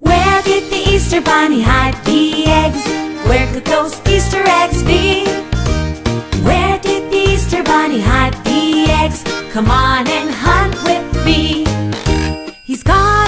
Where did the Easter Bunny hide the eggs? Where could those Easter eggs be? Where did the Easter Bunny hide the eggs? Come on and hunt with me. He's gone.